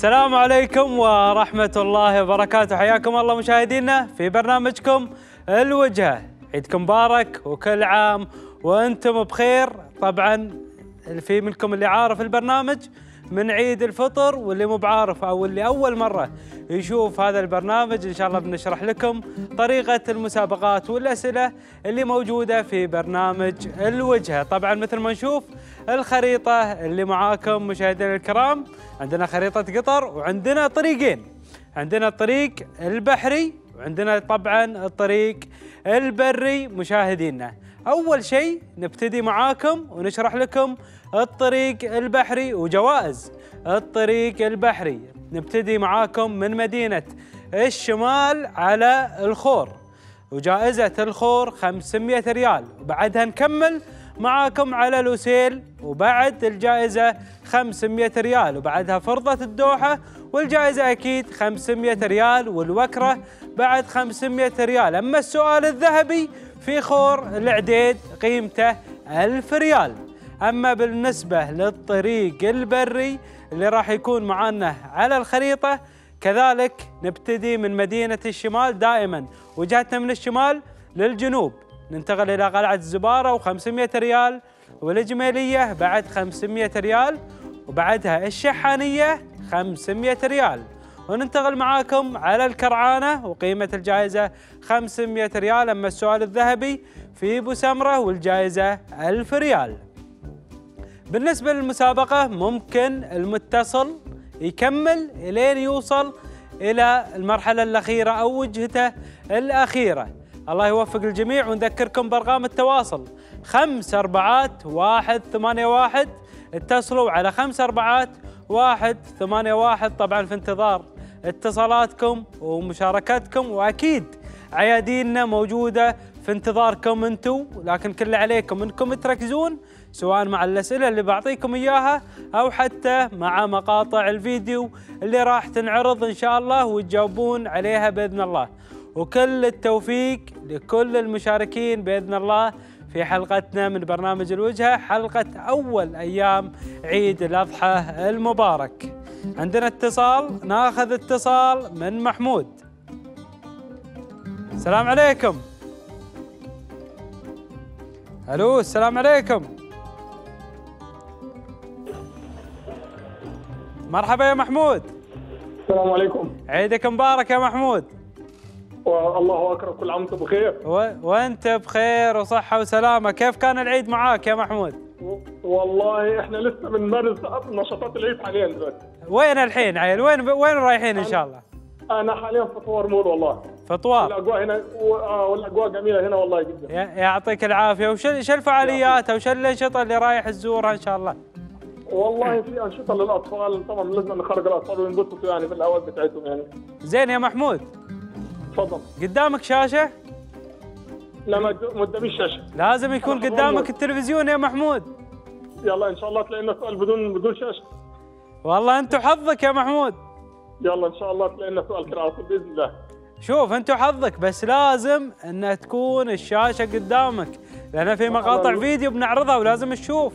السلام عليكم ورحمة الله وبركاته. حياكم الله مشاهدينا في برنامجكم الوجهة عيدكم مبارك وكل عام وأنتم بخير. طبعا في منكم اللي عارف البرنامج من عيد الفطر واللي مو بعارف أو اللي أول مرة يشوف هذا البرنامج إن شاء الله بنشرح لكم طريقة المسابقات والأسئلة اللي موجودة في برنامج الوجهه طبعا مثل ما نشوف الخريطة اللي معاكم مشاهدينا الكرام. عندنا خريطة قطر وعندنا طريقين. عندنا الطريق البحري وعندنا طبعا الطريق البري مشاهدينا. أول شيء نبتدي معاكم ونشرح لكم الطريق البحري وجوائز الطريق البحري. نبتدي معاكم من مدينة الشمال على الخور. وجائزة الخور 500 ريال. وبعدها نكمل معاكم على لوسيل وبعد الجائزة 500 ريال وبعدها فرضة الدوحة والجائزة أكيد 500 ريال والوكرة بعد 500 ريال. أما السؤال الذهبي في خور العديد قيمته 1000 ريال. أما بالنسبة للطريق البري اللي راح يكون معنا على الخريطة كذلك نبتدي من مدينة الشمال دائما وجهتنا من الشمال للجنوب. ننتقل إلى قلعة الزبارة و500 ريال والجميلية بعد 500 ريال وبعدها الشحانية 500 ريال. وننتقل معاكم على الكرعانة وقيمة الجائزة 500 ريال. أما السؤال الذهبي في بوسمرة والجائزة 1000 ريال. بالنسبة للمسابقة ممكن المتصل يكمل إلين يوصل إلى المرحلة الأخيرة أو وجهته الأخيرة. الله يوفق الجميع ونذكركم بأرقام التواصل. خمس أربعات واحد ثمانية واحد. اتصلوا على خمس أربعات واحد ثمانية واحد. طبعا في انتظار اتصالاتكم ومشاركتكم وأكيد عياديننا موجودة في انتظاركم أنتم لكن كل عليكم أنكم تركزون سواء مع الأسئلة اللي بعطيكم إياها أو حتى مع مقاطع الفيديو اللي راح تنعرض إن شاء الله وتجاوبون عليها بإذن الله. وكل التوفيق لكل المشاركين بإذن الله في حلقتنا من برنامج الوجهة حلقة أول أيام عيد الأضحى المبارك. عندنا اتصال ناخذ اتصال من محمود. السلام عليكم. ألو السلام عليكم. مرحبا يا محمود. السلام عليكم. عيدك مبارك يا محمود. والله اكرم كل عام وأنتم بخير. و... وأنت بخير وصحة وسلامة. كيف كان العيد معاك يا محمود؟ و- والله إحنا لسه بنمارس نشاطات العيد حاليا دلوقتي وين الحين؟ عيل وين وين رايحين إن شاء الله؟ أنا حاليا في طوار مول والله. فطوار الاجواء هنا آه، والأجواء جميلة هنا والله جدا. يعطيك العافية. وش شو الفعاليات أو شو الأنشطة اللي رايح تزورها إن شاء الله؟ والله في أنشطة للأطفال. طبعا لازم نخرج الأطفال وينبسطوا يعني في الاوقات بتاعتهم يعني. زين يا محمود. تفضل. قدامك شاشة؟ لا ما ما قداميش شاشة. لازم يكون قدامك. التلفزيون يا محمود. يلا إن شاء الله تلاقي لنا سؤال بدون بدون شاشة. والله أنتو حظك يا محمود. يلا إن شاء الله تلاقي لنا سؤال كده على طول بإذن الله. شوف أنتو حظك بس لازم ان تكون الشاشة قدامك. لأن في مقاطع. فيديو بنعرضها ولازم تشوف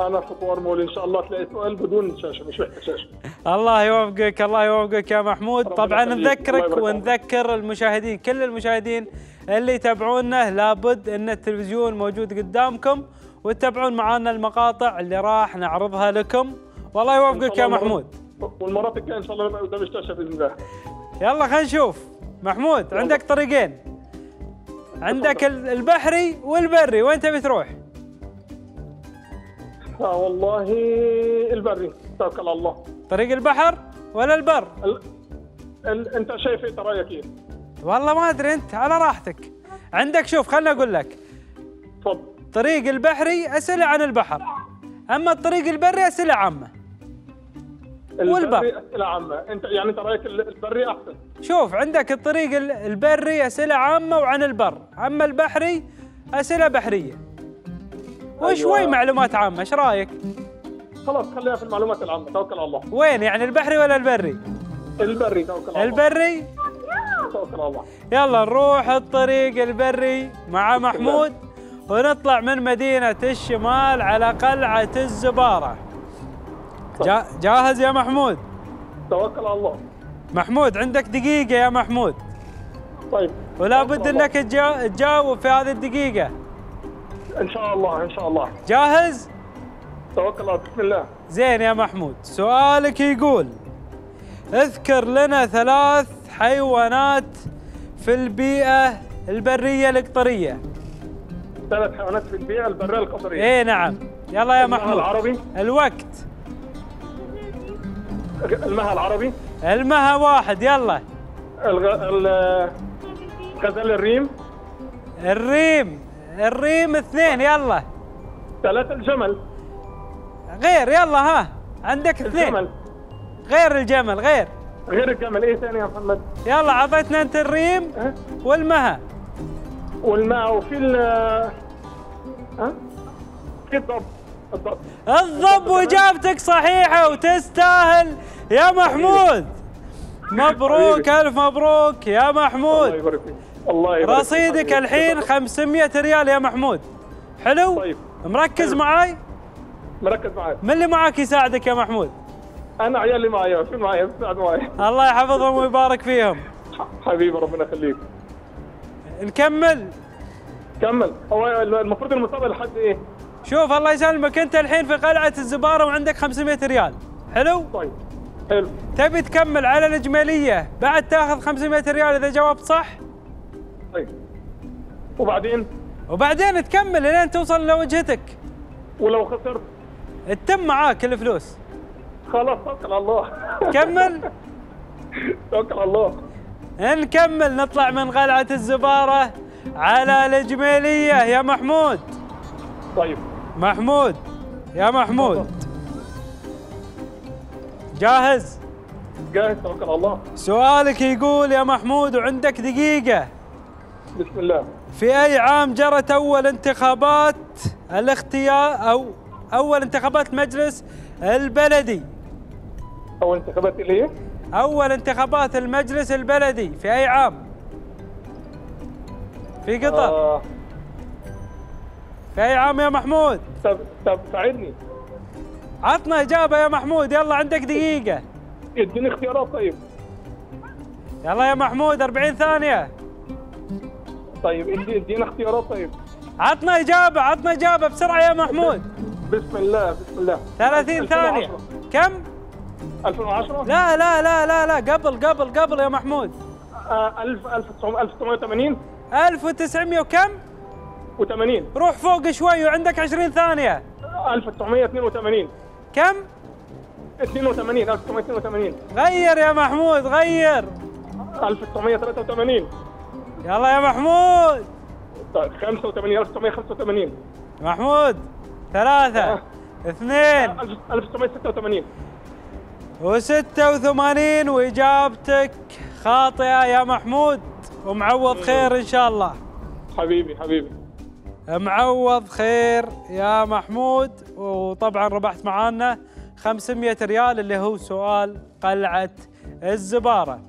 أنا في طوار مول إن شاء الله تلاقي سؤال بدون شاشه مش محتاج شاشه الله يوفقك الله يوفقك يا محمود. طبعا نذكرك ونذكر المشاهدين كل المشاهدين اللي يتابعونا لابد إن التلفزيون موجود قدامكم وتتابعون معنا المقاطع اللي راح نعرضها لكم. والله يوفقك يا محمود. والمرات الجاية إن شاء الله قدام الشاشة بإذن الله. يلا خلينا نشوف. محمود عندك طريقين. عندك ال- البحري والبري. وين تبي تروح؟ آه والله البري توكل على الله. طريق البحر ولا البر؟ ال... ال... انت شايف إيه؟ رايك إيه؟ والله ما أدري أنت على راحتك. عندك شوف خلنا أقول لك. تفضل. طريق البحري أسئلة عن البحر. أما الطريق البري أسئلة عامة. والبر. البري أسئلة عامة. انت يعني انت رأيك ال- البري أحسن. شوف عندك الطريق ال- البري أسئلة عامة وعن البر. أما البحري أسئلة بحرية. وشوي أيوة. معلومات عامة إيش رأيك؟ خلاص خليها في المعلومات العامة. توكل على الله. وين يعني البحري ولا البري؟ البري توكل على الله. البري. توكل على الله. يلا نروح الطريق البري مع محمود ونطلع من مدينة الشمال على قلعة الزبارة. جا جاهز يا محمود؟ توكل على الله. محمود عندك دقيقة يا محمود. طيب. ولا بد. إنك تجا- تجاوب في هذه الدقيقة. إن شاء الله إن شاء الله. جاهز؟ توكل الله بسم الله. زين يا محمود. سؤالك يقول اذكر لنا ثلاث حيوانات في البيئة البرية القطرية. ثلاث حيوانات في البيئة البرية القطرية. إيه نعم. يلا يا المها محمود. العربي. الوقت. المها العربي. المها واحد يلا. الغ... ال- غزال الريم. الريم. الريم اثنين يلا. ثلاثة الجمل. غير يلا ها. عندك اثنين. الجمل. غير الجمل غير. غير الجمل. إيه ثاني يا محمد؟ يلا عطيتنا أنت الريم ها؟ والمها. والماء وفي ال ها؟ في الضب. الضب. الضب وإجابتك صحيحة وتستاهل يا محمود. مبروك. ألف مبروك يا الله محمود يبارك فيك. الله يبارك. رصيدك. الحين 500 ريال يا محمود. حلو؟ طيب. مركز حلو. معاي؟ مركز معاك من اللي معاك يساعدك يا محمود؟ أنا عيالي معايا في معايا بتساعد معايا. الله يحفظهم ويبارك فيهم. حبيبي ربنا يخليك. نكمل. كمل. هو المفروض المسابقه لحد إيه؟ شوف الله يسلمك. أنت الحين في قلعة الزبارة وعندك 500 ريال. حلو؟ طيب. حلو. تبي تكمل على الإجمالية؟ بعد تاخذ 500 ريال إذا جاوبت صح؟ طيب. وبعدين؟ وبعدين تكمل لين توصل لوجهتك. ولو خسرت؟ تتم معاك الفلوس. خلاص توكل على الله. كمل. توكل على الله. نكمل نطلع من قلعة الزبارة على الإجمالية. يا محمود. طيب. محمود. يا محمود. جاهز؟ جاهز توكل على الله. سؤالك يقول يا محمود وعندك دقيقة. بسم الله. في أي عام جرت أول انتخابات الاختيار أو أول انتخابات مجلس البلدي؟ أو انتخابات اللي هي؟ أول انتخابات المجلس البلدي في أي عام؟ في قطر. آه. في أي عام يا محمود؟ طب طب ساعدني. عطنا إجابة يا محمود. يلا عندك دقيقة. اديني اختيارات طيب. يلا يا محمود 40 ثانية. طيب ادي ادينا اختيارات طيب. عطنا إجابة عطنا إجابة بسرعة يا محمود. بسم الله بسم الله. 30 ثانية. 2010. كم؟ 2010 لا لا لا لا لا. قبل قبل قبل يا محمود. آه 1000 1980 1900 وكم؟ و80 روح فوق شوي وعندك 20 ثانية. 1982 كم؟ 82 1982 غير يا محمود غير. 1983 يلا يا محمود. طيب 85 1985 محمود ثلاثة آه. اثنين. 1986 و86 وإجابتك خاطئة يا محمود. ومعوض خير إن شاء الله. حبيبي حبيبي. معوض خير يا محمود. وطبعا ربحت معانا 500 ريال اللي هو سؤال قلعة الزبارة.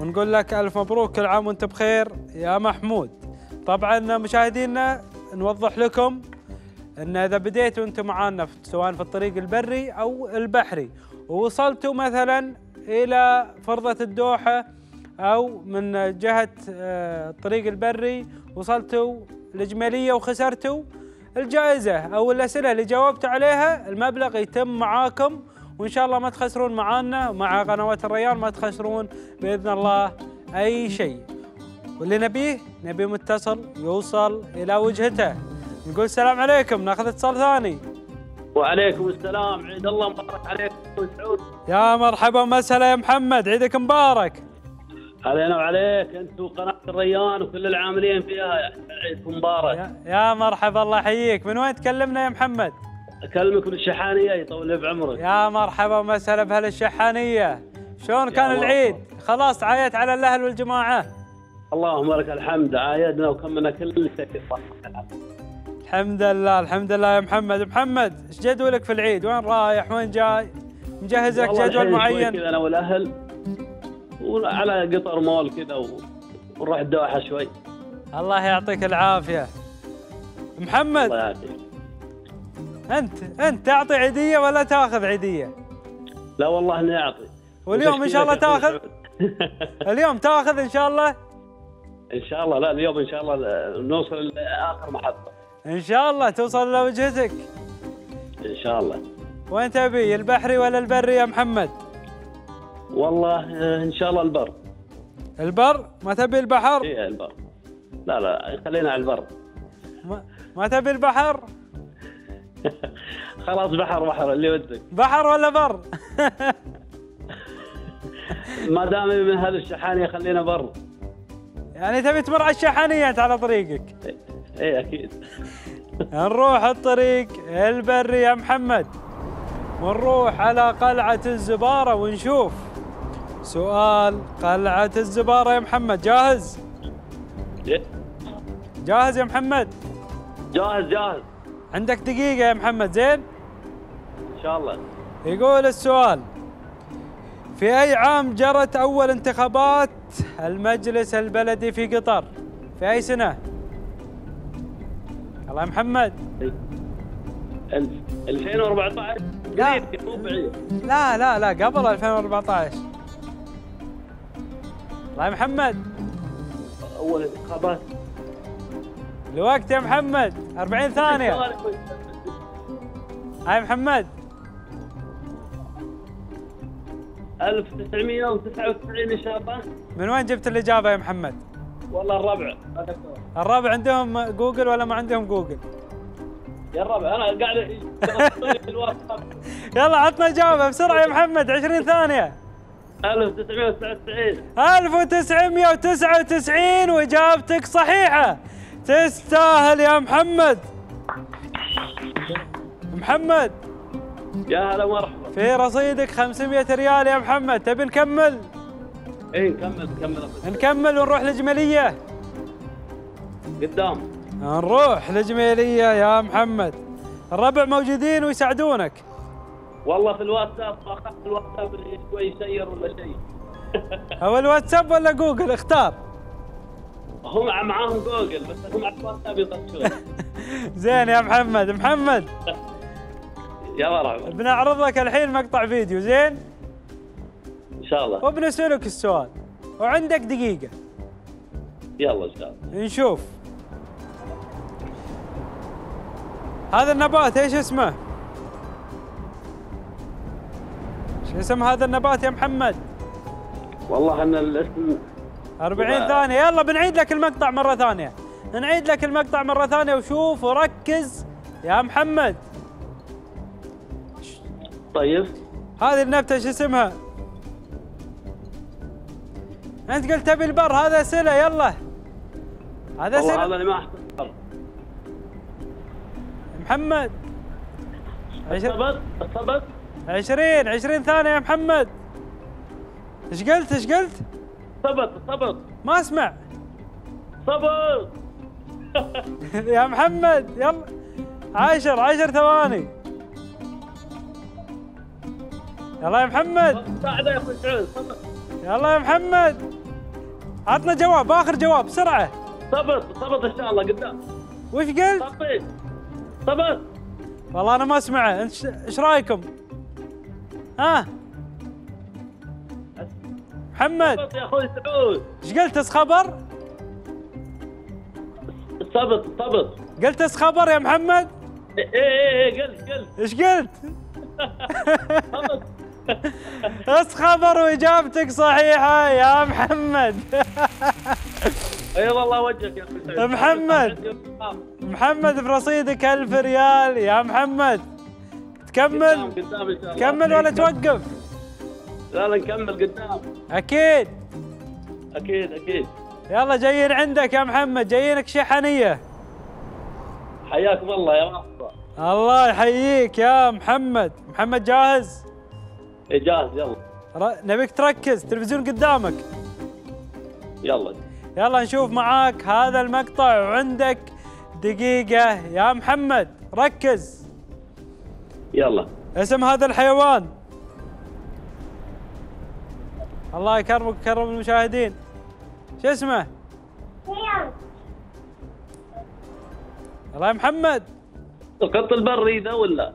ونقول لك ألف مبروك كل عام وأنت بخير يا محمود. طبعا مشاهدينا نوضح لكم إن إذا بديتوا أنتم معانا سواء في الطريق البري أو البحري ووصلتوا مثلا إلى فرضة الدوحة أو من جهة آه، الطريق البري وصلتوا الإجمالية وخسرتوا الجائزة أو الأسئلة اللي جاوبتوا عليها المبلغ يتم معاكم وإن شاء الله ما تخسرون معانا مع قنوات الريان ما تخسرون بإذن الله أي شيء. واللي نبيه نبي متصل يوصل إلى وجهته. نقول السلام عليكم نأخذ اتصال ثاني. وعليكم السلام عيد الله مبارك عليكم أبو سعود. يا مرحبا مسهلا يا محمد عيدك مبارك. علينا وعليك انت وقناه الريان وكل العاملين فيها عيدكم مبارك. يا, يا مرحبا الله يحييك. من وين تكلمنا يا محمد؟ أكلمك من الشحانيه يطول بعمرك. يا مرحبا مسهلا بهل الشحانية شلون كان. العيد؟ خلاص عايت على الأهل والجماعة. اللهم لك الحمد عايدنا وكملنا كل شيء. الحمد لله الحمد لله يا محمد. محمد إيش جدولك في العيد؟ وين رايح؟ وين جاي؟ مجهز لك جدول معين؟ كذا أنا والأهل. وعلى قطر مول كذا ونروح الدوحه شوي. الله يعطيك العافية. محمد الله يعافيك. أنت أنت تعطي عيدية ولا تأخذ عيدية؟ لا والله إني أعطي. واليوم إن شاء الله تأخذ. اليوم تأخذ إن شاء الله؟ إن شاء الله لا اليوم إن شاء الله نوصل لآخر محطة. إن شاء الله توصل لوجهتك. إن شاء الله. وين تبي البحري ولا البري يا محمد؟ والله إن شاء الله البر. البر؟ ما تبي البحر؟ إيه البر. لا لا خلينا على البر. ما, ما تبي البحر؟ خلاص بحر بحر اللي ودك. بحر ولا بر؟ ما دام من هذا الشحانية خلينا بر. يعني تبي تمر على الشحنية أنت على طريقك. إيه إيه، أكيد. نروح الطريق البري يا محمد. ونروح على قلعة الزبارة ونشوف. سؤال قلعة الزبارة يا محمد جاهز؟ إيه، جاهز يا محمد؟ جاهز جاهز. عندك دقيقة يا محمد زين؟ إن شاء الله. يقول السؤال في أي عام جرت أول انتخابات المجلس البلدي في قطر؟ في أي سنة؟ الله يا محمد. ألف 2014 لا. لا لا لا قبل 2014 الله يا محمد. أول انتخابات. الوقت يا محمد. 40 ثانية. هاي محمد. 1999 ان شاء الله من وين جبت الإجابة يا محمد؟ والله الربع. الرابع عندهم جوجل ولا ما عندهم جوجل؟ يا الربع. أنا قاعد يلا عطنا إجابة بسرعة يا محمد. 20 ثانية. 1999 1999 وإجابتك صحيحة. تستاهل يا محمد. محمد. يا هلا مرحبا في رصيدك 500 ريال يا محمد. تبي نكمل؟ إيه نكمل نكمل نكمل ونروح لجمالية. قدام. نروح لجمالية يا محمد. الربع موجودين ويساعدونك. والله في الواتساب اخذت الواتساب اللي شوي يسير ولا شيء. هو الواتساب ولا جوجل؟ اختار. هم معاهم جوجل بس هم على الواتساب يطشون زين يا محمد محمد. يا مرحبا. بنعرض لك الحين مقطع فيديو زين؟ إن شاء الله. وبنسألك السؤال. وعندك دقيقة. يلا إن شاء الله. نشوف. هذا النبات إيش اسمه؟ شو اسم هذا النبات يا محمد؟ والله أن الاسم 40 والله. ثانية. يلا بنعيد لك المقطع مرة ثانية. نعيد لك المقطع مرة ثانية وشوف وركز. يا محمد. طيب. هذه النبتة شو اسمها؟ أنت قلت تبي البر هذا اسئلة يلا. هذا والله هذا اللي ما احتفظ محمد. الصبت الصبت 20 20 ثانية يا محمد. إيش قلت؟ إيش قلت؟ صبت صبت. ما أسمع. صبت. يا محمد يلا. عشر عشر ثواني. يلا يا محمد. ساعده يا أخوي سعود يلا يا محمد. عطنا جواب آخر جواب بسرعة. صبت صبت إن شاء الله قدام. وش قلت؟ صبت صبت. والله أنا ما أسمعه. إيش رأيكم؟ ها؟ محمد. يا أخوي سعود. إيش قلت خبر؟ صبت صبت قلت خبر يا محمد؟ إيه إيه إيه قلت قلت. إيش قلت؟ اس خبر وإجابتك صحيحة يا محمد. أي والله وجهك يا أخوي محمد. محمد برصيدك ألف ريال يا محمد. تكمل. قدام إن شاء الله. كمل ولا توقف. لا لا نكمل قدام. أكيد. أكيد أكيد. يلا جايين عندك يا محمد جايينك شحنية حياكم الله يا مرحبا الله يحييك يا محمد. محمد جاهز؟ إيه جاهز يلا. ر- نبيك تركز تلفزيون قدامك. يلا. يلا نشوف معاك هذا المقطع وعندك دقيقة. يا محمد ركز. يلا. اسم هذا الحيوان؟ الله يكرمك ويكرم المشاهدين. شو اسمه؟ الله يا محمد. القط البري ذا ولا؟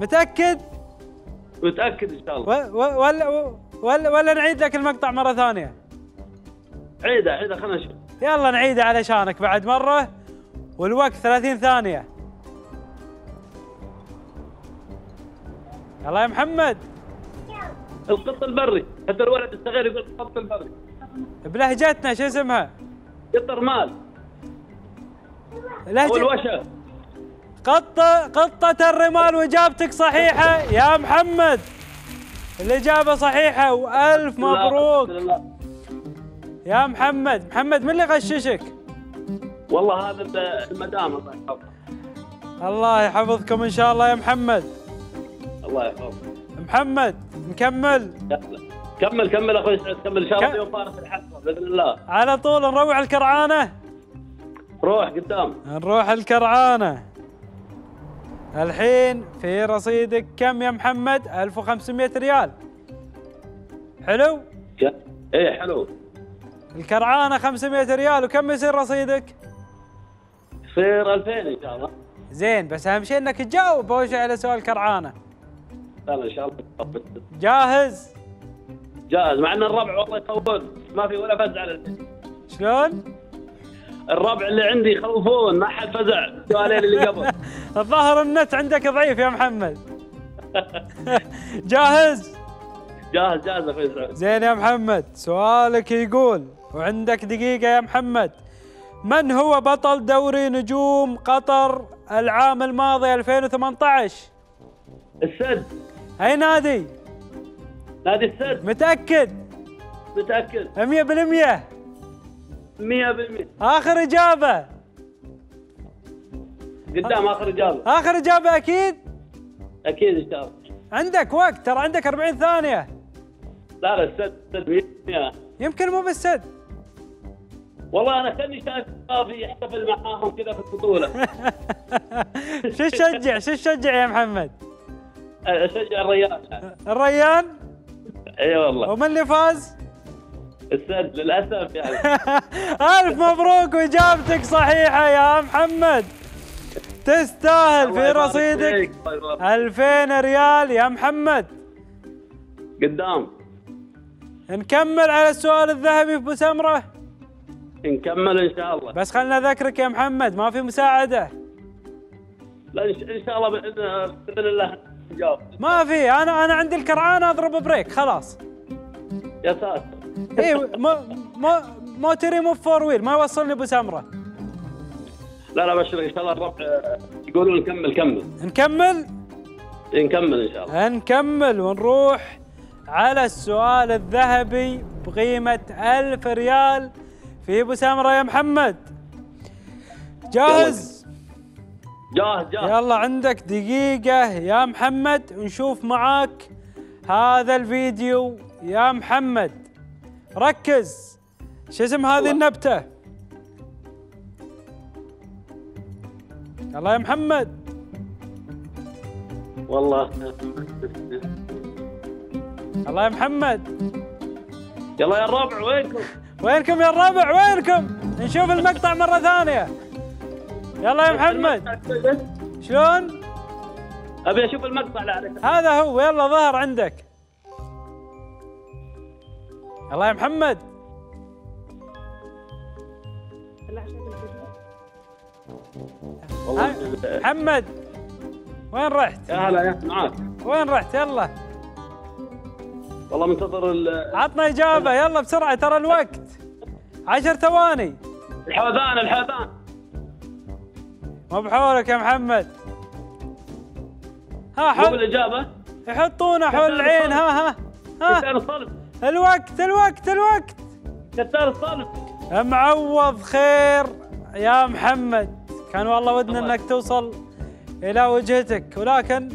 متأكد؟ متأكد إن شاء الله. ولا ولا ولا نعيد لك المقطع مرة ثانية. عيده عيده خلينا نشوف. يلا نعيده علشانك بعد مرة. والوقت 30 ثانية. يلا يا محمد. القط البري. حتى الولد الصغير يقول القط البري. بلهجتنا شو اسمها؟ قطر مال. لهجة والوشة قطة قطة الرمال وإجابتك صحيحة يا محمد. الإجابة صحيحة وألف مبروك. يا محمد محمد من اللي غششك؟ والله هذا المدام الله يحفظه الله يحفظكم إن شاء الله يا محمد. الله يحفظه محمد. نكمل. كمل كمل أخوي سعود كمل. إن شاء الله اليوم فارس الحسره بإذن الله. على طول نروح الكرعانة. روح قدام. نروح الكرعانة. الحين في رصيدك كم يا محمد؟ 1500 ريال. حلو؟ إيه حلو. الكرعانة 500 ريال وكم يصير رصيدك؟ يصير 2000 إن شاء الله. زين بس أهم شيء إنك تجاوب أول شيء على سؤال كرعانه إن شاء الله جاهز؟ جاهز مع إن الربع والله يخوفون. ما في ولا فزع. شلون؟ الربع اللي عندي يخوفون ما حد فزع. السؤالين اللي قبل. الظاهر النت عندك ضعيف يا محمد. جاهز؟ جاهز جاهز أخوي سعود زين يا محمد سؤالك يقول وعندك دقيقة يا محمد. من هو بطل دوري نجوم قطر العام الماضي 2018 السد. أي نادي؟ نادي السد. متأكد؟ متأكد. 100% 100% آخر إجابة. قدام آخر إجابة. آخر إجابة أكيد؟ أكيد إن شاء الله. عندك وقت ترى عندك 40 ثانية. لا لا السد السد 100% يمكن مو بالسد. والله أنا كاني شايف صافي يحتفل معاهم كذا في البطولة. شو تشجع؟ شو تشجع يا محمد؟ أشجع الريال الريان؟ اي والله. ومن اللي فاز؟ السد للأسف يعني. ألف مبروك وإجابتك صحيحة يا محمد. تستاهل في رصيدك فيك، الله يبارك. 2000 ريال يا محمد. قدام. نكمل على السؤال الذهبي في بسمرة نكمل إن شاء الله. بس خلنا أذكرك يا محمد ما في مساعدة. لا إن شاء الله بإذن الله. ما في أنا أنا عندي الكرعانة أضرب brake خلاص. يا ساتر. إيه مو مو موتري مو four wheel ما يوصلني بسمرة لا لا بشرك إن شاء الله الربع آه، يقولون نكمل كمل. نكمل؟ نكمل إن شاء الله. نكمل ونروح على السؤال الذهبي بقيمة ألف ريال في أبو سمرة يا محمد. جاهز جاهز جاهز يلا عندك دقيقة يا محمد نشوف معاك هذا الفيديو. يا محمد ركز. شو اسم هذه. النبتة؟ يلا يا محمد. والله يلا يا محمد. يلا يا الربع وينكم؟ وينكم يا الربع؟ وينكم؟ نشوف المقطع مرة ثانية. يلا يا محمد. شلون؟ أبي أشوف المقطع لا عليك هذا هو يلا ظهر عندك. يلا يا محمد. والله. محمد وين رحت؟ يا هلا يا معاك. وين رحت؟ يلا. والله منتظر ال- عطنا إجابة يلا بسرعة ترى الوقت. عشر ثواني. الحوذان الحوذان. مو بحولك يا محمد. ها مو حط بالإجابة؟ يحطونه حول العين ها ها ها. الصلب الوقت الوقت الوقت. كتار الصلب معوض خير يا محمد. كان والله ودنا إنك توصل إلى وجهتك. ولكن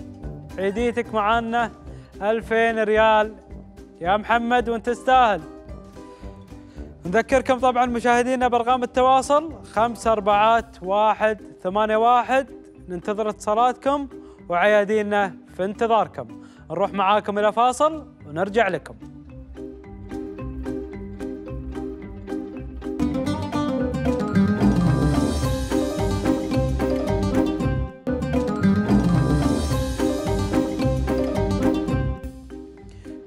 عيديتك معانا 2000 ريال. يا محمد وأنت تستاهل. نذكركم طبعا مشاهدينا بأرقام التواصل خمسة أربعات واحد ثمانية واحد ننتظر اتصالاتكم وعيادينا في انتظاركم. نروح معاكم إلى فاصل ونرجع لكم.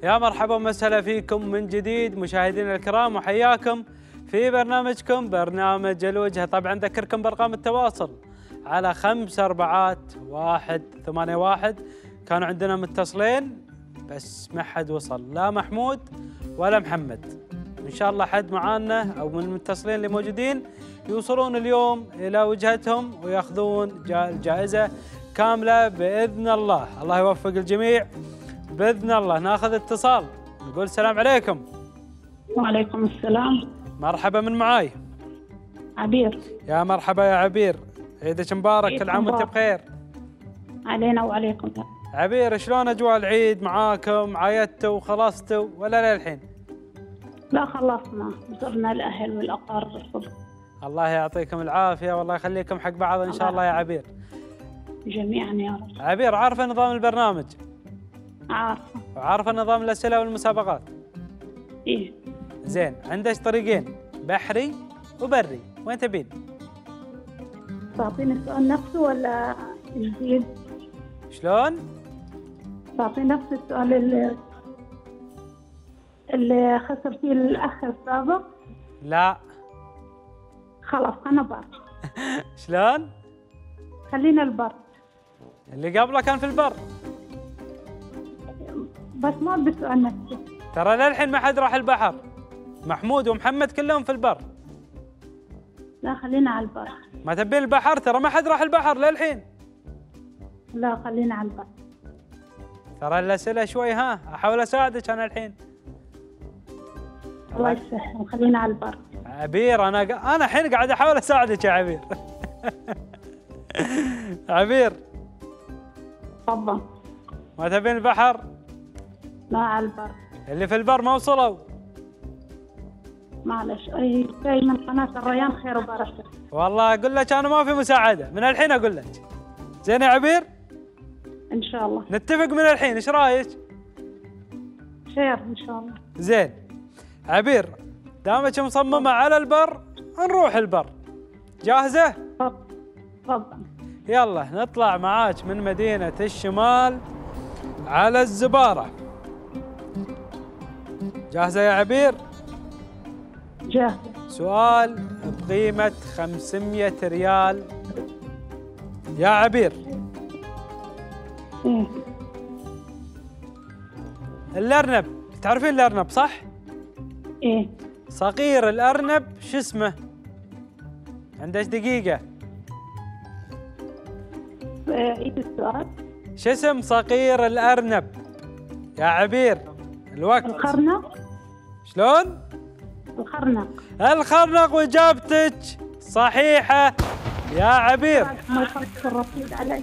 يا مرحبا ومسهلا فيكم من جديد مشاهدينا الكرام وحياكم في برنامجكم برنامج الوجهة طبعا أذكركم بأرقام التواصل. على خمس أربعات واحد ثمانية واحد. كانوا عندنا متصلين بس ما حد وصل. لا محمود ولا محمد. إن شاء الله حد معانا أو من المتصلين اللي موجودين يوصلون اليوم إلى وجهتهم ويأخذون جا- الجائزة كاملة بإذن الله. الله يوفق الجميع بإذن الله. ناخذ اتصال. نقول السلام عليكم. وعليكم السلام. مرحبا من معاي؟ عبير. يا مرحبا يا عبير. عيدك مبارك عيد كل عام وأنت. بخير. علينا وعليكم. عبير شلون أجواء العيد معاكم؟ عايدتوا وخلصتوا ولا للحين؟ لا خلصنا. زرنا الأهل والأقارب. الصبح الله يعطيكم العافية والله يخليكم حق بعض إن شاء الله يا عبير. جميعا يا رب. عبير عارفة نظام البرنامج؟ عارفة. وعارفه نظام الأسئلة والمسابقات؟ إيه. زين عندك طريقين بحري وبري. وين تبين؟ تعطيني السؤال نفسه ولا جديد؟ شلون؟ تعطيني نفس السؤال اللي اللي خسر فيه الأخ السابق؟ لا. خلاص أنا بر شلون؟ خلينا البر اللي قبله كان في البر. بس ما بدي السؤال نفسه ترى للحين ما حد راح البحر. محمود ومحمد كلهم في البر. لا خلينا على البر. ما تبين البحر؟ ترى ما حد راح البحر للحين. لا خلينا على البر. ترى الأسئلة شوي ها؟ أحاول أساعدك أنا الحين. الله يسهل خلينا على البر. عبير أنا ق... أنا الحين قاعد أحاول أساعدك يا عبير. عبير. تفضل. ما تبين البحر؟ لا على البر. اللي في البر ما وصلوا. معلش. أي شيء من قناة الريان خير وبركة. والله أقول لك أنا ما في مساعدة. من الحين أقول لك. زين يا عبير؟ إن شاء الله. نتفق من الحين. إيش رأيك؟ خير إن شاء الله. زين. عبير دامك مصممه على البر نروح البر. جاهزة؟ تفضل. يلا نطلع معاك من مدينة الشمال على الزبارة. جاهزة يا عبير؟ جاهز سؤال بقيمة 500 ريال. يا عبير. إيه. الأرنب. تعرفين الأرنب صح؟ إيه. صقير الأرنب شو اسمه؟ عندك دقيقة. عيد السؤال؟ شو اسم صقير الأرنب؟ يا عبير الوقت. الخرنق شلون؟ الخرنق. الخرنق وإجابتك صحيحة يا عبير. ما الرصيد علي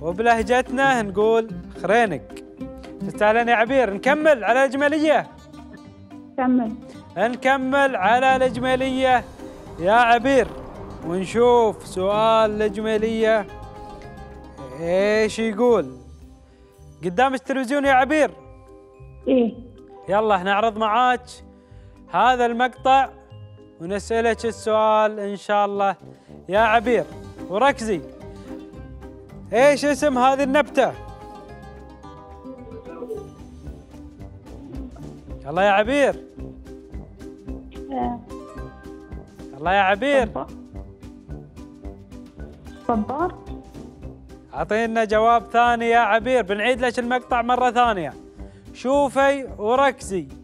وبلهجتنا نقول خرينق تستاهلين يا عبير نكمل على الإجمالية. كمل. نكمل على الإجمالية يا عبير. ونشوف سؤال الإجمالية. إيش يقول؟ قدام التلفزيون يا عبير. إيه. يلا نعرض معاك هذا المقطع ونسألك السؤال إن شاء الله. يا عبير وركزي. إيش اسم هذه النبتة؟ يلا يا عبير. يلا يا عبير. صبار. صبار أعطينا جواب ثاني يا عبير. بنعيد لك المقطع مرة ثانية. شوفي وركزي.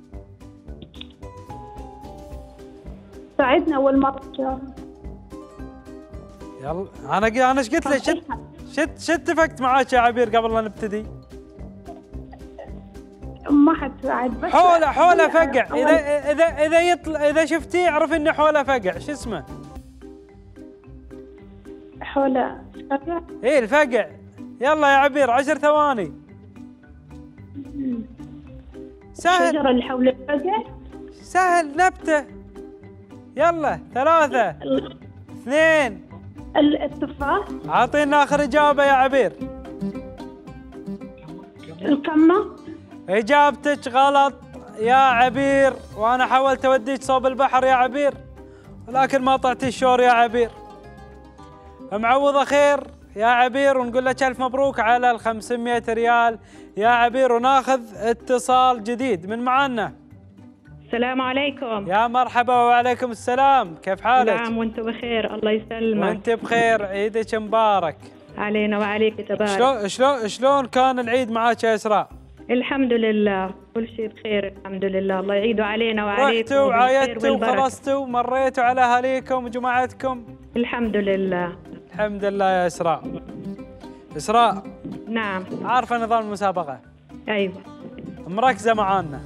ساعدنا اول مرة يلا. أنا ق- أنا إيش قلت لك؟ شت شت شت اتفقت معاك يا عبير قبل لا نبتدي. ما حد ساعد بس حوله حوله فقع. اذا اذا إذا يطلع إذا شفتيه اعرف إنه حوله فقع. شو اسمه؟ حول فقع؟ إيه الفقع. يلا يا عبير عشر ثواني. سهل. الشجرة اللي حول الفقع سهل نبته. يلا ثلاثة اثنين. ال- التفاح. اعطينا آخر إجابة يا عبير. الكمة إجابتك غلط يا عبير وأنا حاولت أوديك صوب البحر يا عبير ولكن ما طعتي الشور يا عبير. معوضة خير يا عبير ونقول لك ألف مبروك على ال 500 ريال. يا عبير وناخذ اتصال جديد من معانا. السلام عليكم. يا مرحبا وعليكم السلام. كيف حالك؟ عام وأنتم بخير. الله يسلمك. وأنت بخير. عيدك مبارك. علينا وعليك تبارك. شلون شلون شلون كان العيد معاك يا إسراء؟ الحمد لله. كل شيء بخير الحمد لله. الله يعيدوا علينا وعليكم رحتوا وعايدتوا. وخلصتوا مريتوا على أهاليكم وجماعتكم؟ الحمد لله. الحمد لله يا إسراء. إسراء نعم. عارفة نظام المسابقة؟ أيوه. مركزة معانا.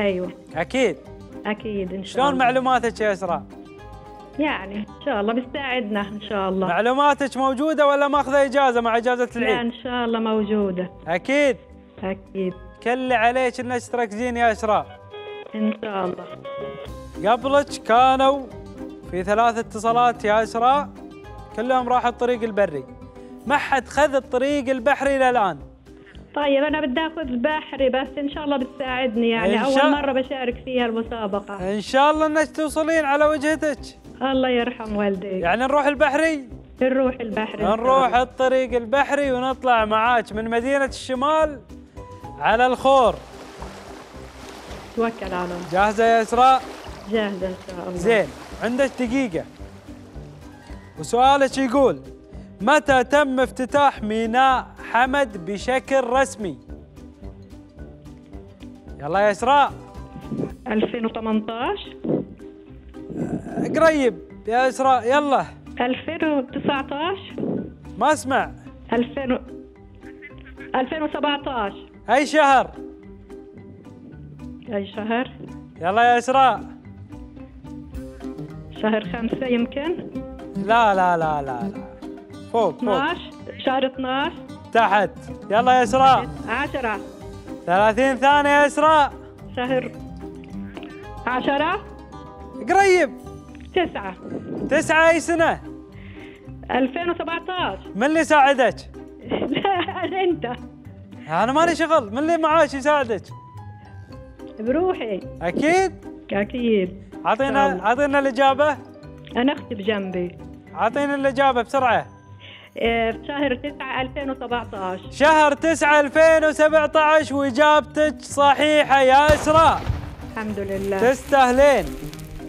أيوه. أكيد. أكيد إن شاء شلون الله. معلوماتك يا إسراء؟ يعني إن شاء الله بيساعدنا إن شاء الله. معلوماتك موجودة ولا ماخذة إجازة مع إجازة لا العيد؟ إن شاء الله موجودة. أكيد. أكيد. كل اللي عليك انك تركزين يا إسراء. إن شاء الله. قبلك كانوا في ثلاث اتصالات يا إسراء كلهم راحوا الطريق البري. ما حد خذ الطريق البحري إلى الان طيب أنا بدي آخذ بحري بس إن شاء الله بتساعدني يعني. إن شاء- اول مرة بشارك فيها المسابقة. إن شاء الله انك توصلين على وجهتك. الله يرحم والديك. يعني نروح البحري؟ نروح البحر إن شاء نروح. الطريق البحري ونطلع معاك من مدينة الشمال على الخور. توكل على الله. جاهزة يا إسراء؟ جاهزة إن شاء الله. زين عندك دقيقة. وسؤالك يقول متى تم افتتاح ميناء حمد بشكل رسمي؟ يلا يا إسراء. 2018 قريب. يا إسراء يلا. 2019 ما أسمع. 2000 2017 أي شهر؟ أي شهر؟ يلا يا إسراء. شهر خمسة يمكن؟ لا لا لا لا لا. فوق فوق. 12 شهر 12 تحت. يلا يا إسراء. 10 30 ثانية يا إسراء. شهر 10 قريب. 9 تسعة أي سنة؟ 2017 من اللي ساعدك؟ لا أنت. أنا مالي شغل. من اللي معاك يساعدك؟ بروحي. أكيد؟ أكيد. اعطينا. أعطينا الإجابة. أنا أختي بجنبي. أعطينا الإجابة بسرعة. إيه، في شهر 9 2017 شهر 9 2017 وإجابتك صحيحة يا إسراء. الحمد لله. تستاهلين.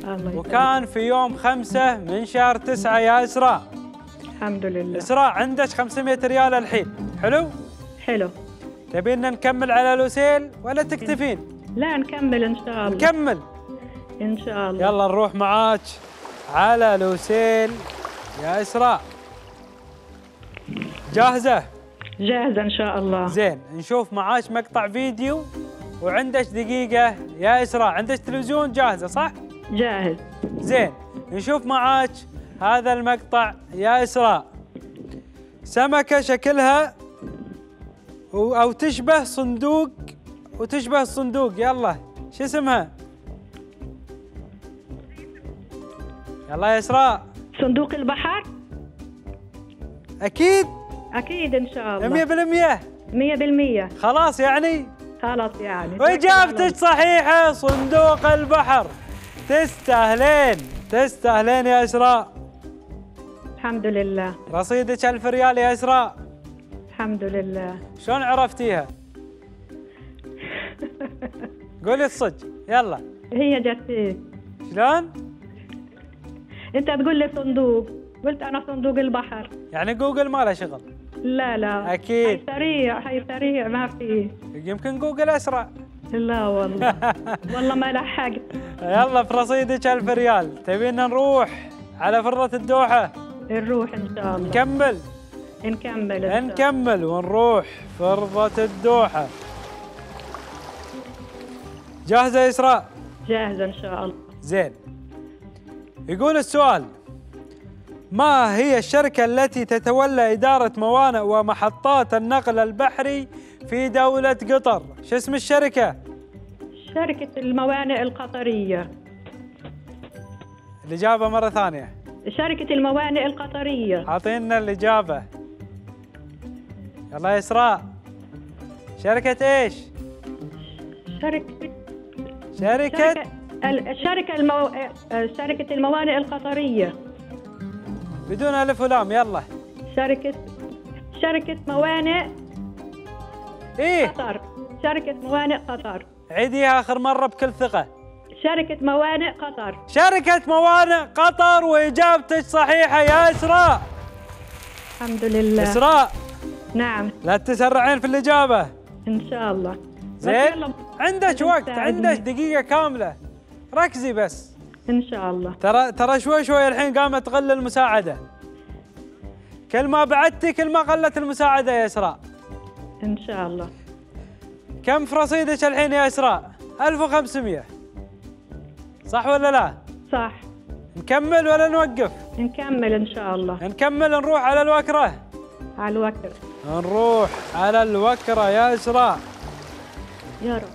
الله. وكان في يوم 5 من شهر 9 يا إسراء. الحمد لله. إسراء عندك 500 ريال الحين. حلو؟ حلو. تبين نكمل على لوسيل ولا تكتفين؟ لا نكمل إن شاء الله. نكمل. إن شاء الله. يلا نروح معاك على لوسيل يا إسراء. جاهزة؟ جاهزة إن شاء الله. زين نشوف معاك مقطع فيديو وعندك دقيقة. يا إسراء عندك تلفزيون جاهزة صح؟ جاهز. زين نشوف معاك هذا المقطع. يا إسراء سمكة شكلها أو تشبه صندوق وتشبه الصندوق يلا شو اسمها؟ يلا يا إسراء. صندوق البحر؟ أكيد. أكيد إن شاء الله. مية بالمية. مية بالمية. خلاص يعني؟ خلاص يعني. وإجابتك صحيحة صندوق البحر. تستاهلين تستاهلين يا إسراء. الحمد لله. رصيدك ألف ريال يا إسراء. الحمد لله. شلون عرفتيها؟ قولي الصدق يلا. هي جت شلون؟ أنت تقول لي صندوق. قلت أنا صندوق البحر. يعني جوجل ما له شغل. لا لا. أكيد. هي سريع هي سريع ما في. يمكن جوجل أسرع. لا والله. والله ما لحقت. يلا في رصيدك ألف ريال. تبينا نروح على فرة الدوحة؟ نروح إن شاء الله. نكمل. نكمل. إن. نكمل ونروح فرضة الدوحة. جاهزة يا إسراء؟ جاهزة إن شاء الله. زين. يقول السؤال. ما هي الشركة التي تتولى إدارة موانئ ومحطات النقل البحري في دولة قطر؟ شو اسم الشركة؟ شركة الموانئ القطرية الإجابة مرة ثانية شركة الموانئ القطرية أعطينا الإجابة يلا إسراء شركة إيش؟ شركة شركه ال- الشركة المو... شركة الموانئ القطرية بدون ألف ولام يلا. شركة شركة موانئ إيه. قطر. شركة موانئ قطر. عيديها آخر مرة بكل ثقة. شركة موانئ قطر. شركة موانئ قطر وإجابتك صحيحة يا إسراء. الحمد لله. إسراء. نعم. لا تسرعين في الإجابة. إن شاء الله. زين. عندك وقت. عندك دقيقة كاملة. ركزي بس. إن شاء الله. ترى ترى شوي شوي الحين قامت تقل المساعدة. كل ما بعدتي كل ما قلت المساعدة يا إسراء. إن شاء الله. كم في رصيدك الحين يا إسراء؟ 1500 صح ولا لا؟ صح. نكمل ولا نوقف؟ نكمل إن شاء الله. نكمل نروح على الوكرة. على الوقت نروح على الوكرة يا إسراء. يا رب.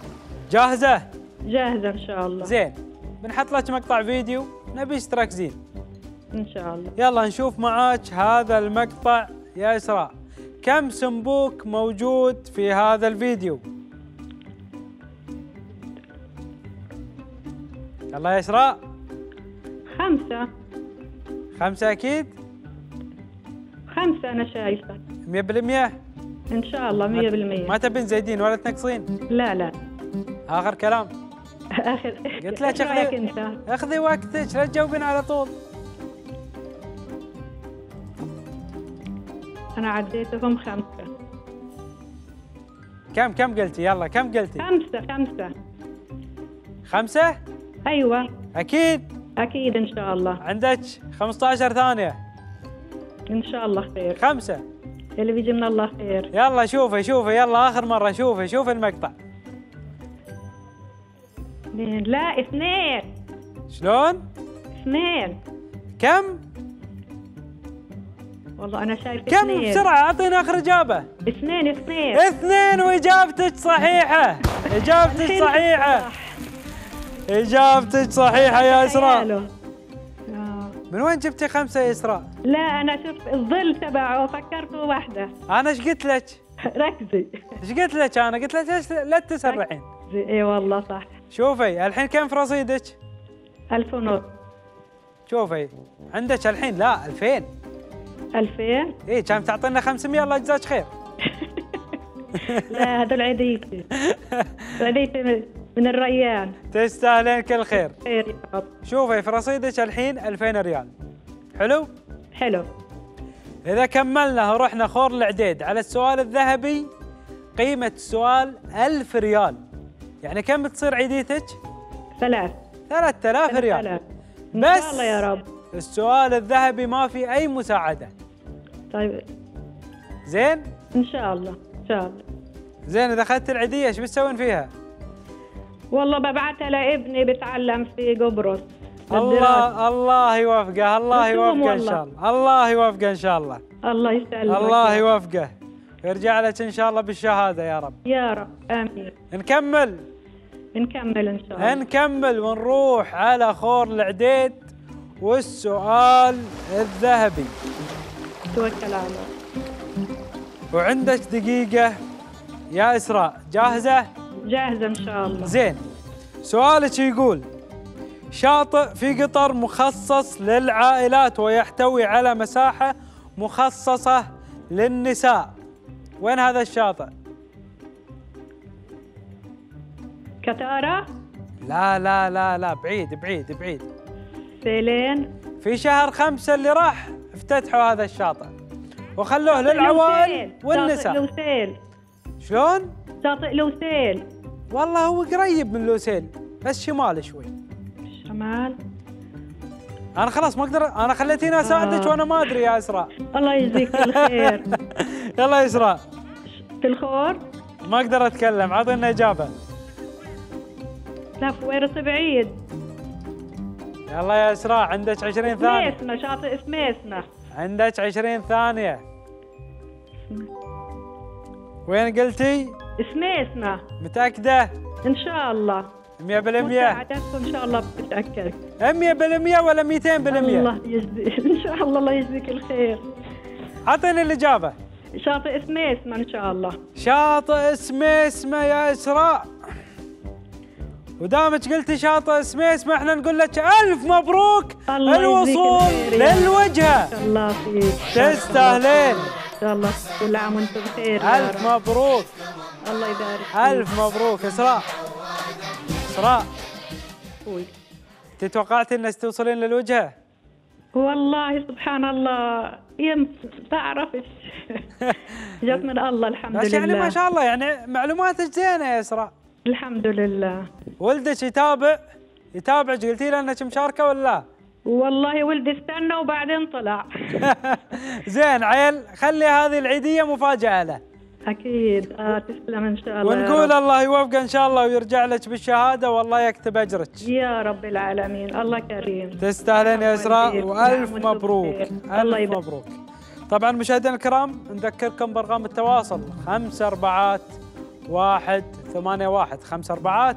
جاهزة؟ جاهزة إن شاء الله. زين. بنحط لك مقطع فيديو نبيش تركزين إن شاء الله. يلا نشوف معاك هذا المقطع يا إسراء. كم سمبوك موجود في هذا الفيديو؟ يلا يا إسراء. خمسة. خمسة أكيد؟ خمسة أنا شايفة. مية بالمية؟ إن شاء الله مية بالمية. ما تبين زايدين ولا تنقصين؟ لا لا. آخر كلام. آخر. قلت لك اخذي أخذي وقتك لا تجاوبين على طول؟ أنا عديتهم خمسة. كم كم قلتي؟ يلا كم قلتي؟ خمسة خمسة. خمسة؟ أيوة. أكيد؟ أكيد إن شاء الله. عندك 15 ثانية. إن شاء الله خير. خمسة. اللي بيجي من الله خير. يلا شوفي شوفي يلا آخر مرة شوفي شوفي المقطع. اثنين. لا اثنين. شلون؟ اثنين. كم؟ والله أنا شايف كم اثنين. بسرعة؟ اعطينا آخر إجابة. اثنين اثنين. اثنين وإجابتك صحيحة. إجابتك صحيحة. إجابتك صحيحة يا إسراء. تخيلوا. آه. من وين جبتي خمسة يا إسراء؟ لا أنا شفت الظل تبعه فكرته واحدة أنا إيش قلت لك؟ ركزي. إيش قلت لك أنا؟ قلت لك لا تسرعين. إي والله صح. شوفي الحين كم في رصيدك ألف ونص. شوفي عندك الحين لا 2000 ألفين؟ اي كان تعطينا 500 الله يجزاك خير. لا هذول عيديتي عيديتي من- الريان تستاهلين كل خير. خير يا رب. شوفي في رصيدك الحين 2000 ريال. حلو؟ حلو. إذا كملنا ورحنا خور العديد على السؤال الذهبي قيمة السؤال ألف ريال. يعني كم تصير عيديتك؟ ثلاث 3000 ريال ثلاث إن بس شاء الله يا رب السؤال الذهبي ما في أي مساعدة طيب زين؟ إن شاء الله إن شاء الله زين إذا أخذت العيدية إيش بتسوين فيها؟ والله ببعتها لابني بتعلم في قبرص. الله الله يوفقه الله يوفقه إن. شاء الله الله يوفقه إن شاء الله الله يسلمك الله. يوفقه يرجع لك إن شاء الله بالشهادة يا رب. يا رب آمين. نكمل؟ نكمل إن شاء الله. نكمل ونروح على خور العديد والسؤال الذهبي. توكل على الله. وعندك دقيقة يا إسراء جاهزة؟ جاهزة إن شاء الله. زين. سؤالك يقول شاطئ في قطر مخصص للعائلات ويحتوي على مساحة مخصصة للنساء. وين هذا الشاطئ؟ كتارة لا لا لا لا بعيد بعيد بعيد. سيلين؟ في شهر خمسة اللي راح افتتحوا هذا الشاطئ. وخلوه للعوائل لوسيل. شاطئ والنساء. لوسيل. شلون؟ شاطئ لوسيل. والله هو قريب من لوسيل بس شمال شوي. شمال؟ أنا خلاص ما أقدر أنا خليتيني أساعدك آه. وأنا ما أدري يا إسراء. الله يجزيك الخير. يلا يا إسراء. في الخور؟ ما أقدر أتكلم اعطينا اجابه لا فويرس بعيد. يلا يا إسراء عندك 20 ثانية. سميسمة شاطئ سميسمة عندك 20 ثانية. وين قلتي؟ سميسمة متأكدة؟ إن شاء الله. 100% 100% مساعدتكم إن شاء الله بتأكد. ولا 200% الله يجزيك. إن شاء الله الله يجزيك الخير. أعطيني الإجابة. شاطئ سميسمة إن شاء الله. شاطئ سميسمة يا إسراء. ودامك قلتي شاطئ سميس ما إحنا نقول لك ألف مبروك الوصول. للوجهة. إن الله فيك. تستاهلين. إن شاء الله كل عام وأنتم بخير ألف. مبروك. الله يبارك ألف مبروك إسراء. إسراء. أخوي. تتوقعتي انك توصلين للوجهه والله سبحان الله. يم بعرفش جت من الله الحمد بس يعني لله. ما شاء الله يعني معلوماتك زينة يا إسراء. الحمد لله. ولدك يتابع؟ يتابعك؟ قلتي له إنك مشاركة ولا؟ لا؟ والله ولدي استنى وبعدين طلع. زين عيل خلي هذه العيدية مفاجأة له. أكيد. آه تسلم إن شاء الله ونقول. الله يوفقه إن شاء الله ويرجع لك بالشهادة والله يكتب أجرك. يا رب العالمين. الله كريم. تستاهلين يا إسراء. يبارك. وألف نعم، مبروك. الله الف يبارك. مبروك. طبعا مشاهدينا الكرام نذكركم بأرقام التواصل. خمس أربعات واحد ثمانية واحد. خمس أربعات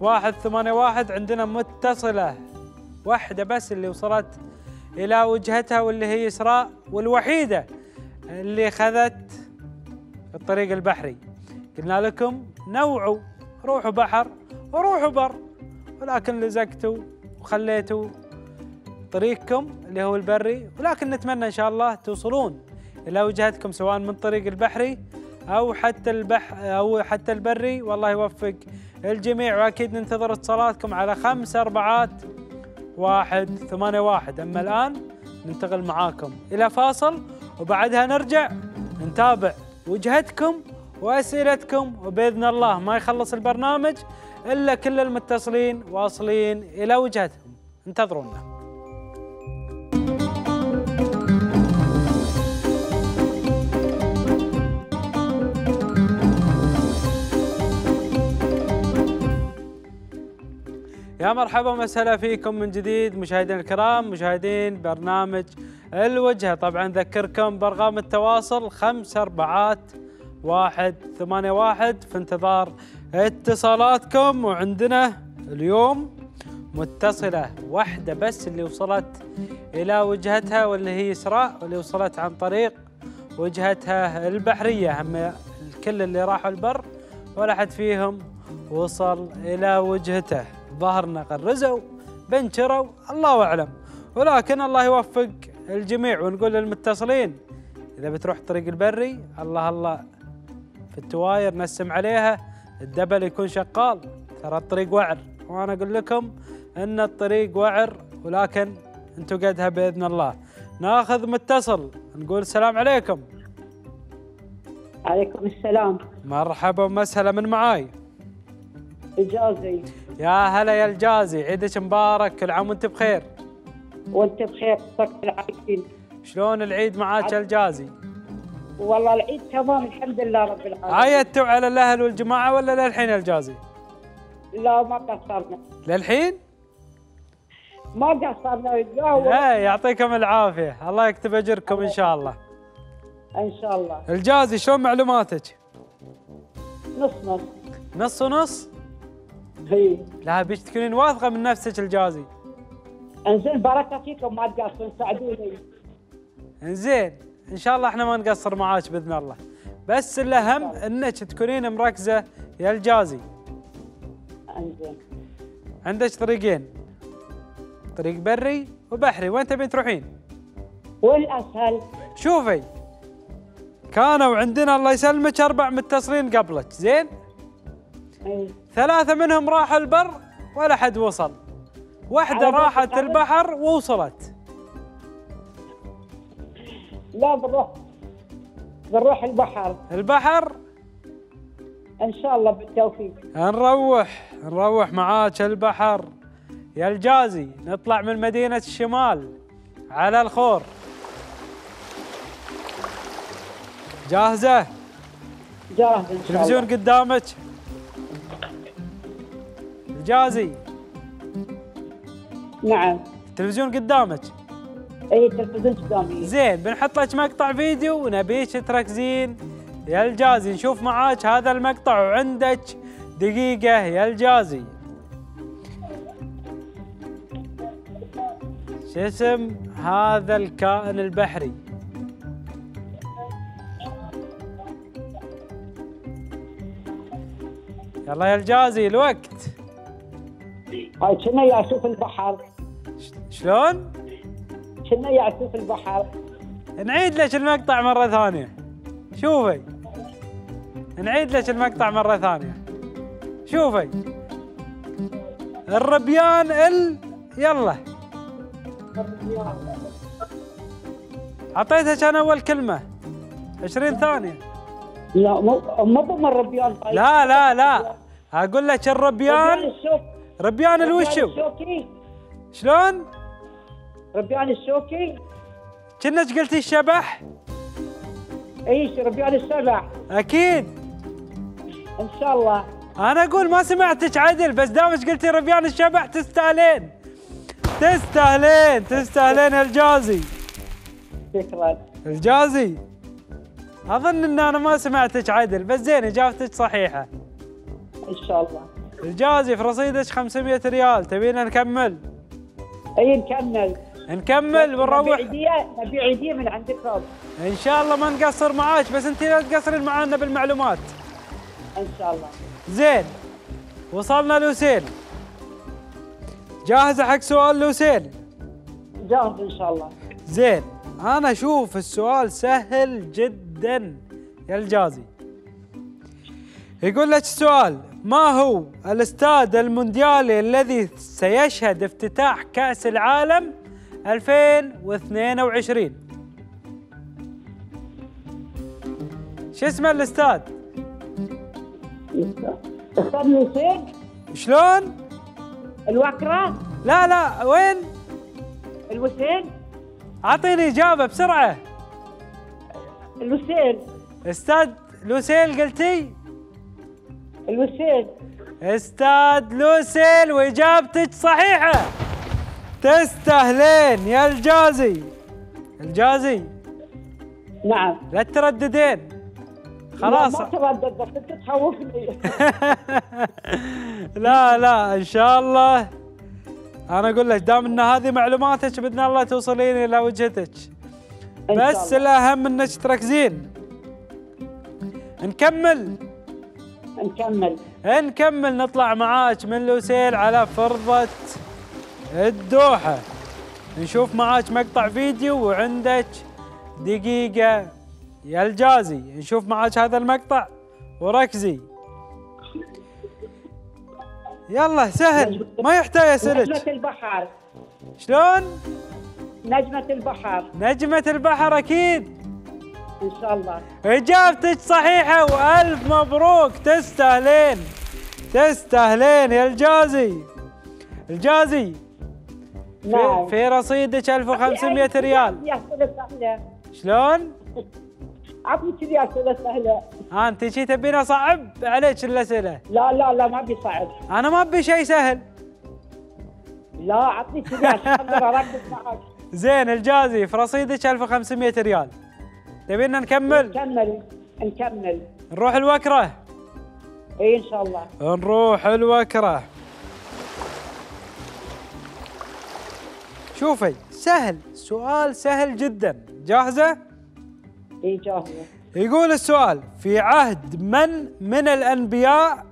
واحد ثمانية واحد. عندنا متصلة واحدة بس اللي وصلت إلى وجهتها واللي هي إسراء والوحيدة اللي خذت الطريق البحري. قلنا لكم نوعوا روحوا بحر وروحوا بر. ولكن لزقتوا وخليتوا طريقكم اللي هو البري. ولكن نتمنى إن شاء الله توصلون إلى وجهتكم سواء من طريق البحري أو حتى البح أو حتى البري. والله يوفق الجميع. وأكيد ننتظر اتصالاتكم على خمس أربعات واحد ثمانية واحد. أما الآن ننتقل معاكم إلى فاصل وبعدها نرجع نتابع. وجهتكم واسئلتكم وبإذن الله ما يخلص البرنامج إلا كل المتصلين واصلين إلى وجهتهم. انتظرونا. يا مرحبا ومسهلا فيكم من جديد مشاهدينا الكرام مشاهدين برنامج الوجهة طبعا ذكركم بأرقام التواصل خمس أربعات واحد ثمانية واحد في انتظار اتصالاتكم. وعندنا اليوم متصلة واحدة بس اللي وصلت إلى وجهتها واللي هي إسراء واللي وصلت عن طريق وجهتها البحرية. أما الكل اللي راحوا البر ولا حد فيهم وصل إلى وجهته. ظهرنا غرزوا بنشروا الله أعلم. ولكن الله يوفق. الجميع ونقول للمتصلين إذا بتروح الطريق البري الله الله في التواير نسم عليها الدبل يكون شغال ترى الطريق وعر. وأنا أقول لكم أن الطريق وعر ولكن أنتم قدها بإذن الله. ناخذ متصل نقول السلام عليكم. عليكم السلام. مرحبا ومسهلا من معاي. إجازي يا هلا يا الجازي عيدك مبارك كل عام وأنت بخير. وأنت بخير صرت العايشين شلون العيد معاك الجازي؟ والله العيد تمام الحمد لله رب العالمين. عيدتوا على الأهل والجماعة ولا للحين الجازي؟ لا ما قصرنا. للحين؟ ما قصرنا لا يعطيكم العافية. الله يكتب أجركم إن شاء الله. إن شاء الله. الجازي شلون معلوماتك؟ نص نص. نص ونص؟ هي لا بيش تكونين واثقة من نفسك الجازي. انزين بركة فيكم ما تقصرون ساعدوني انزين إن شاء الله إحنا ما نقصر معاك بإذن الله. بس الأهم إنك تكونين مركزة يا الجازي. انزين. عندك طريقين طريق بري وبحري وين تبين تروحين؟ وين الأسهل؟ شوفي كانوا عندنا الله يسلمك أربع متصلين قبلك زين؟ إيه. ثلاثة منهم راحوا البر ولا حد وصل. واحدة على راحت البحر ووصلت. لا بنروح بنروح البحر. البحر. إن شاء الله بالتوفيق. نروح نروح معاك البحر. يا الجازي نطلع من مدينة الشمال. على الخور. جاهزة؟ جاهز إن شاء تلفزيون قدامك. الجازي. نعم. التلفزيون قدامك. اي تلفزيون قدامي. زين بنحط لك مقطع فيديو ونبيك تركزين يا الجازي نشوف معاك هذا المقطع وعندك دقيقة يا الجازي. شو اسم هذا الكائن البحري؟ يلا يا الجازي الوقت. هاي كنا يعشوف البحر. شلون؟ كنا يعشوف البحر. نعيد لك المقطع مرة ثانية. شوفي. نعيد لك المقطع مرة ثانية. شوفي. الربيان ال يلا. اعطيتك أنا أول كلمة. 20 ثانية. لا مو مو الربيان. هاي. لا لا لا. أقول لك ربيان الربيان ربيان الوشو شلون؟ ربيان الشوكي كنك قلتي الشبح؟ إيش ربيان السبع أكيد. إن شاء الله. أنا أقول ما سمعتك عدل بس دامك قلتي ربيان الشبح تستاهلين. تستاهلين تستاهلين الجازي. شكرا. الجازي. أظن إن أنا ما سمعتك عدل بس زين إجابتك صحيحة. إن شاء الله. الجازي في رصيدك 500 ريال تبينا نكمل؟ إي نكمل. نكمل نبي ونروح. عيدية نبي عيدية من عندكم إن شاء الله ما نقصر معاك بس أنت لا تقصرين معانا بالمعلومات. إن شاء الله. زين. وصلنا لوسيل. جاهزة حق سؤال لوسيل؟ جاهز إن شاء الله. زين. أنا أشوف السؤال سهل جدا. يا الجازي. يقول لك السؤال ما هو الاستاد المونديالي الذي سيشهد افتتاح كأس العالم؟ 2022 شو اسمه الاستاد أستاذ حسين شلون؟ الوكرة. لا لا وين؟ الوسين أعطيني إجابة بسرعة. الوسين استاد لوسيل قلتي؟ الوسين أستاذ لوسيل وإجابتك صحيحة. تستاهلين يا الجازي. الجازي. نعم. لا ترددين. خلاص. لا ما تردد بس انت تخوفني. لا لا إن شاء الله. أنا أقول لك دام إن هذه معلوماتك بإذن الله توصلين إلى وجهتك. بس. الأهم إنك تركزين. نكمل. نكمل. نكمل. نطلع معاك من لوسيل على فرضة الدوحة. نشوف معاك مقطع فيديو وعندك دقيقة. يا الجازي نشوف معاك هذا المقطع وركزي. يلا سهل. ما يحتاج اسالك نجمة البحر. شلون؟ نجمة البحر. نجمة البحر أكيد. إن شاء الله. إجابتك صحيحة وألف مبروك. تستاهلين. تستاهلين يا الجازي. الجازي نعم. في رصيدك 1500 ريال. شلون؟ عطني كذي أسئلة سهلة. ها أنت شي تبين أصعب عليك الأسئلة. لا لا لا ما بيصعب أنا ما أبي شيء سهل. لا عطني كذي عشان أقدر اركز معك زين الجازي في رصيدك 1500 ريال. تبينا نكمل؟ نكمل نكمل. نروح الوكرة. اي إن شاء الله. نروح الوكرة. شوفي سهل سؤال سهل جدا. جاهزة؟ اي جاهزة. يقول السؤال في عهد من من الأنبياء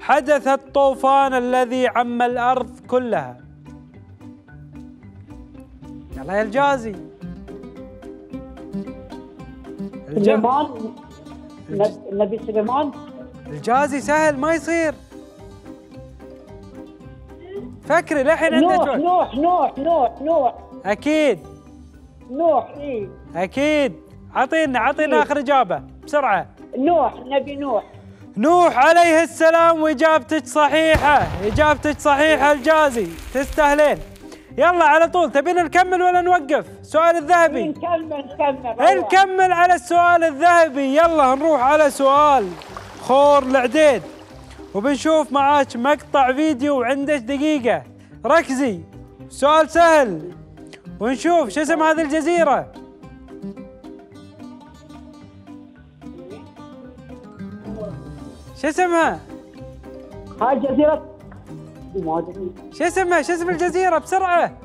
حدث الطوفان الذي عم الأرض كلها؟ يلا يا الجازي. الج... سليمان؟ نب- النبي سليمان؟ الجازي سهل ما يصير. فكري للحين عندك نوح. نوح نوح نوح نوح. أكيد. نوح إي. أكيد. عطينا عطينا إيه. آخر إجابة. بسرعة. نوح نبي نوح. نوح عليه السلام وإجابتك صحيحة. إجابتك صحيحة الجازي. تستاهلين. يلا على طول. تبينا نكمل ولا نوقف؟ سؤال الذهبي. نكمل نكمل. نكمل على السؤال الذهبي. يلا نروح على سؤال خور العديد. وبنشوف معاك مقطع فيديو وعندك دقيقة. ركزي. سؤال سهل. ونشوف شو اسم هذه الجزيرة. شو اسمها؟ هاي ادري شو اسمها؟ شو اسم الجزيرة؟ بسرعة.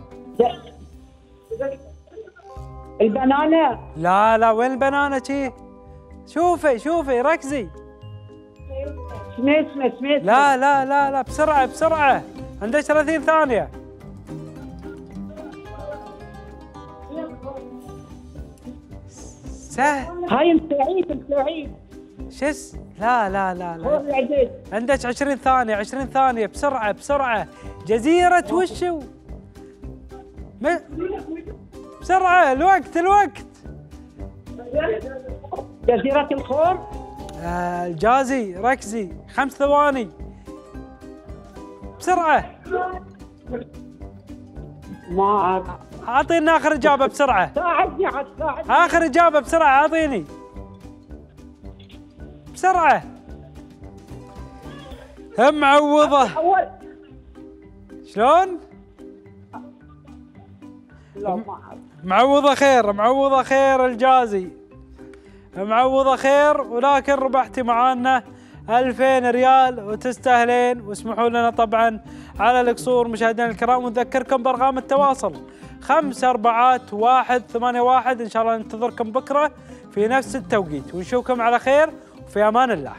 البنانة. لا لا وين البنانة؟ شي. شوفي شوفي ركزي. سميت سميت لا لا لا لا بسرعة بسرعة. عندك 30 ثانية. سهل. هاي انت عيد انت عيد شس. لا لا لا لا. عندك 20 ثانية 20 ثانية. بسرعة بسرعة. جزيرة وشو؟ م- بسرعة الوقت الوقت. جزيرة الخور. الجازي ركزي خمس ثواني. بسرعة. ما. اعطينا آخر إجابة بسرعة. ساعدني عاد ساعدني. آخر إجابة بسرعة أعطيني. بسرعة. هم معوضة شلون؟ لا ما أعرف. معوضة خير معوضة خير الجازي. معوضة خير ولكن ربحتي معانا 2000 ريال وتستاهلين واسمحوا لنا طبعا على القصور مشاهدينا الكرام ونذكركم بأرقام التواصل. خمسة أربعات واحد ثمانية واحد إن شاء الله ننتظركم بكرة في نفس التوقيت. ونشوفكم على خير وفي أمان الله.